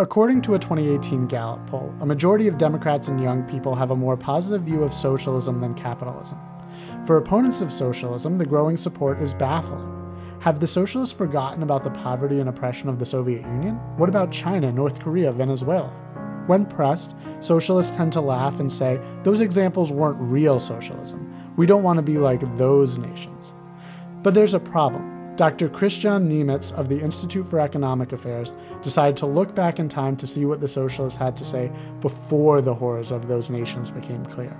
According to a 2018 Gallup poll, a majority of Democrats and young people have a more positive view of socialism than capitalism. For opponents of socialism, the growing support is baffling. Have the socialists forgotten about the poverty and oppression of the Soviet Union? What about China, North Korea, Venezuela? When pressed, socialists tend to laugh and say, those examples weren't real socialism. We don't want to be like those nations. But there's a problem. Dr. Kristian Niemietz of the Institute for Economic Affairs decided to look back in time to see what the socialists had to say before the horrors of those nations became clear.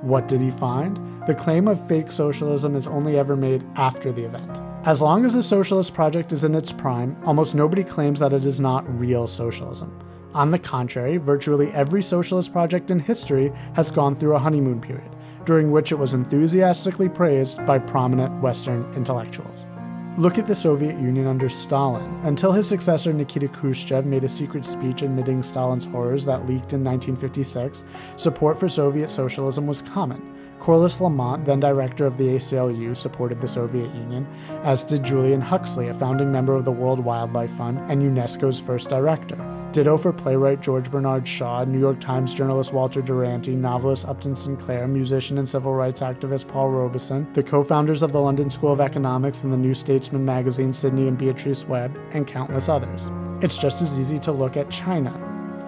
What did he find? The claim of fake socialism is only ever made after the event. As long as the socialist project is in its prime, almost nobody claims that it is not real socialism. On the contrary, virtually every socialist project in history has gone through a honeymoon period, during which it was enthusiastically praised by prominent Western intellectuals. Look at the Soviet Union under Stalin. Until his successor Nikita Khrushchev made a secret speech admitting Stalin's horrors that leaked in 1956, support for Soviet socialism was common. Corliss Lamont, then director of the ACLU, supported the Soviet Union, as did Julian Huxley, a founding member of the World Wildlife Fund and UNESCO's first director. Ditto for playwright George Bernard Shaw, New York Times journalist Walter Duranty, novelist Upton Sinclair, musician and civil rights activist Paul Robeson, the co founders of the London School of Economics and the New Statesman magazine Sidney and Beatrice Webb, and countless others. It's just as easy to look at China.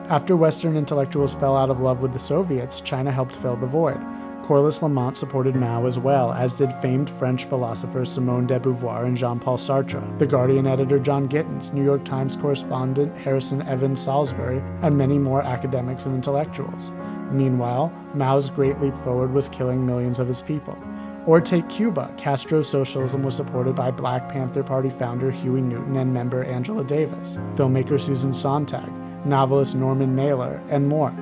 After Western intellectuals fell out of love with the Soviets, China helped fill the void. Corliss Lamont supported Mao as well, as did famed French philosophers Simone de Beauvoir and Jean Paul Sartre, The Guardian editor John Gittings, New York Times correspondent Harrison Evans Salisbury, and many more academics and intellectuals. Meanwhile, Mao's great leap forward was killing millions of his people. Or take Cuba. Castro's socialism was supported by Black Panther Party founder Huey Newton and member Angela Davis, filmmaker Susan Sontag, novelist Norman Mailer, and more.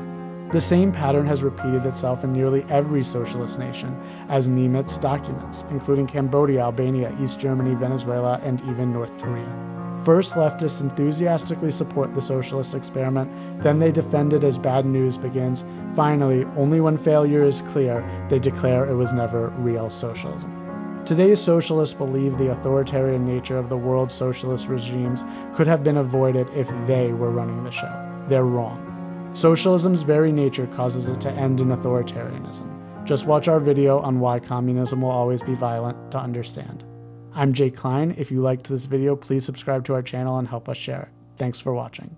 The same pattern has repeated itself in nearly every socialist nation, as Niemietz documents, including Cambodia, Albania, East Germany, Venezuela, and even North Korea. First, leftists enthusiastically support the socialist experiment, then they defend it as bad news begins. Finally, only when failure is clear, they declare it was never real socialism. Today's socialists believe the authoritarian nature of the world's socialist regimes could have been avoided if they were running the show. They're wrong. Socialism's very nature causes it to end in authoritarianism. Just watch our video on why communism will always be violent to understand. I'm Jake Klein. If you liked this video, please subscribe to our channel and help us share it. Thanks for watching.